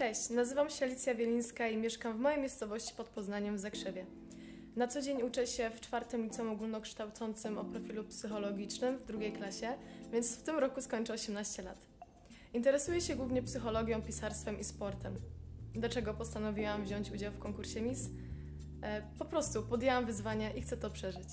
Cześć, nazywam się Alicja Wielińska i mieszkam w mojej miejscowości pod Poznaniem w Zakrzewie. Na co dzień uczę się w czwartym liceum ogólnokształcącym o profilu psychologicznym w drugiej klasie, więc w tym roku skończę 18 lat. Interesuję się głównie psychologią, pisarstwem i sportem. Dlaczego postanowiłam wziąć udział w konkursie MIS? E, po prostu podjęłam wyzwanie i chcę to przeżyć.